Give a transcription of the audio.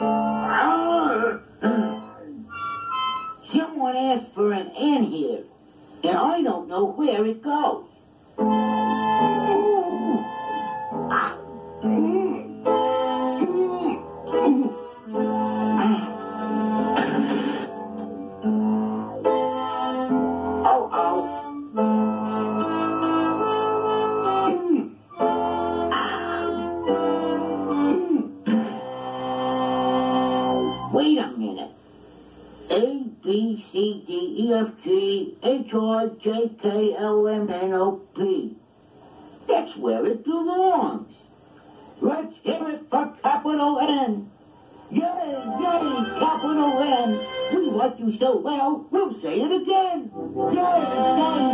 Uh, uh, someone asked for an N here, and I don't know where it goes. Wait a minute. A, B, C, D, E, F, G, H, I, J, K, L, M, N, O, P. That's where it belongs. Let's hear it for capital N. Yay, yay, capital N. We like you so well, we'll say it again. Yay,